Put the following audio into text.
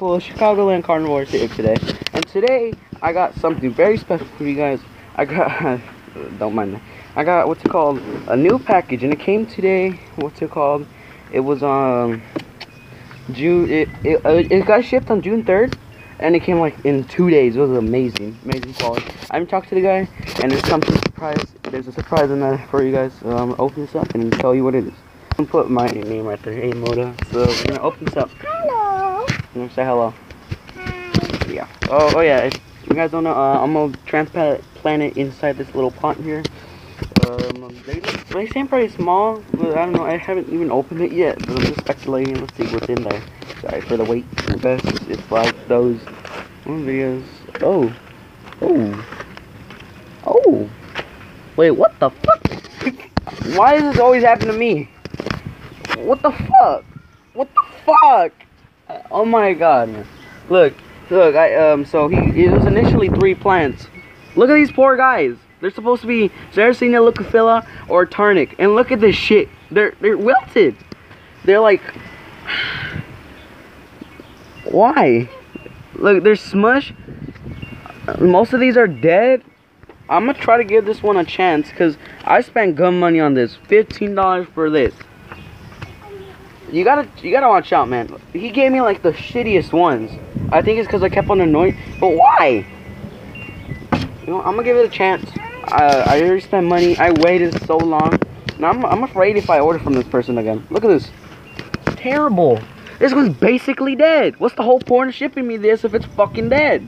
full Chicagoland Carnivore here today. And today, I got something very special for you guys. I got, don't mind me. I got, what's it called? A new package. And it came today, what's it called? It was, um, June, it, it, uh, it got shipped on June 3rd. And it came like in two days. It was amazing, amazing quality. I haven't talked to the guy, and there's something surprise. There's a surprise in there for you guys. So I'm gonna open this up and tell you what it is. I'm gonna put my name right there, Hey. So we're gonna open this up. Hello. I'm say hello. Yeah. Oh, oh yeah. If you guys don't know, uh, I'm gonna transplant it inside this little pot here. Um, they, they seem pretty small, but I don't know. I haven't even opened it yet. But I'm just speculating. Let's see what's in there. Sorry for the wait. Guess it's, like those videos. Oh, oh, oh. Wait, what the fuck? Why does this always happen to me? What the fuck? What the fuck? Oh my god. Look, look, I um so he it was initially three plants. Look at these poor guys. They're supposed to be Sarracenia leucophylla or Tarnic. And look at this shit. They're they're wilted. They're like Why? Look, there's smush. Most of these are dead. I'm gonna try to give this one a chance because I spent good money on this. Fifteen dollars for this. You gotta, you gotta watch out, man. He gave me like the shittiest ones. I think it's because I kept on annoying. But why? You know, I'm gonna give it a chance. I, I already spent money. I waited so long. Now I'm, I'm afraid if I order from this person again. Look at this. Terrible. This one's basically dead. What's the whole point of shipping me this if it's fucking dead?